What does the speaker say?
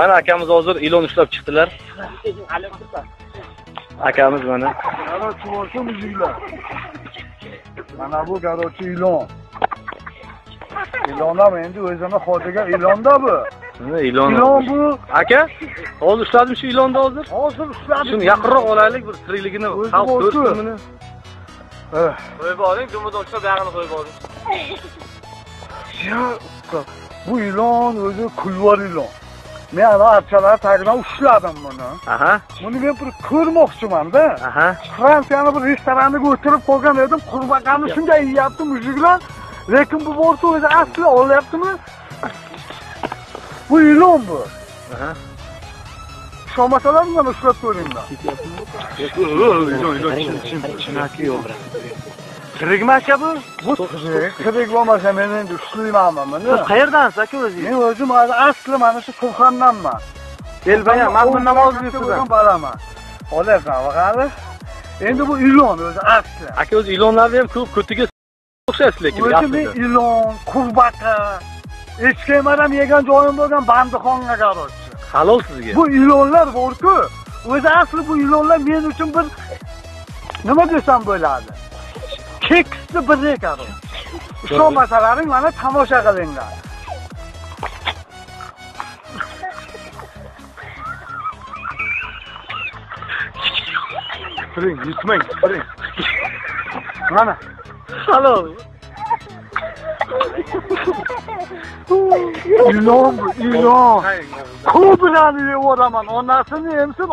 Mana akamiz hozir ilon ushlab chiqdilar. Akamiz mana. Mana bu garochi ilon. Ilon ham endi o'zini hodiga ilonda bu. Ilon. Ilon bu Aka, hozir ushladim shu ilonni hozir. hozir ushladik. Shuni yaqinroq olaylik, bir tirikligini xalq ko'rsin buni. Eh, Qo'yib oling, dumidan ushlab yog'ini qo'yib oling. Bu ilon o'zi kulvar ilon. Men ana archalar tagidan ushladim buni. Aha, Buni men bir ko'rmoqchiman-da. aha. Fransiyani bir restoranga o'tirib qolgan edim. Qurbaqani shunday yeyapti muziklar. Lekin bu bo'lsa o'zi asli olyaptimi? Bu ilon bu. Aha. Ishonmasalar mana ushlab ko'ringlar. Ilon, ilon, chin, chinaki yo'q. Tirikmi aka bu? Bu tirik, tirik bo'lmasa men endi ushlaymanmi buni? Qayerdansiz aka o'zingiz? Men o'zim asli mana shu Surxondanman. Elbayan, mazmun namozingizdan. baraman. Olaysan, qani? Endi bu ilon o'zi asli. Aka o'zi ilonlarni ham ko'p ko'tiga o'xshaysiz lekin O'zi aslida. ilon, qurbaqa, echkemar ham yegan joyim bo'lgan bandixonga qarochi. Halol sizga. Bu ilonlar bor-ku, o'zi asli bu ilonlar men uchun bir nima desam bo'ladi? Keksni biri qarochi. Ishonmasalaring mana tomosha qilinglar. Turing, yutmang, turing. Mana. Halol. ilon ilon. Ko'p bilan yevoraman. Onasini emsin,